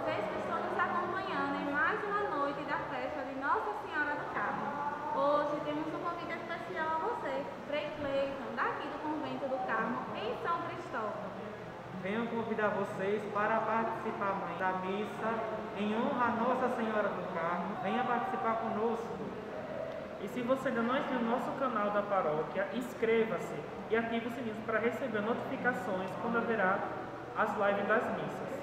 vocês que estão nos acompanhando em mais uma noite da festa de Nossa Senhora do Carmo. Hoje temos um convite especial a você, Frei Cleiton, daqui do Convento do Carmo, em São Cristóvão. Venho convidar vocês para participar mãe, da missa em honra a Nossa Senhora do Carmo. Venha participar conosco. E se você ainda não está no nosso canal da paróquia, inscreva-se e ative o sininho para receber notificações quando haverá as lives das missas.